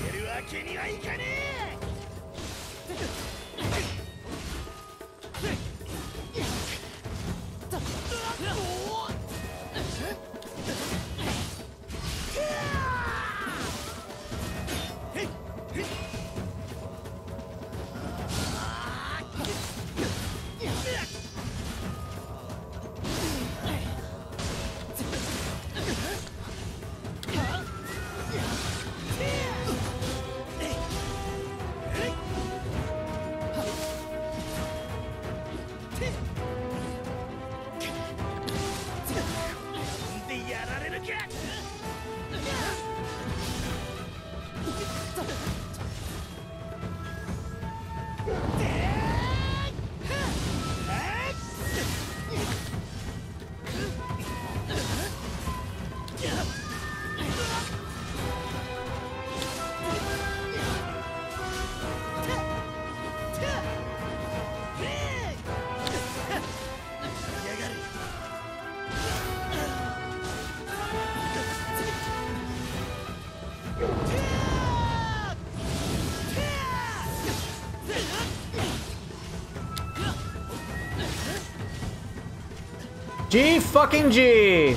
けるわけにはいかねえ！Peace. G fucking G.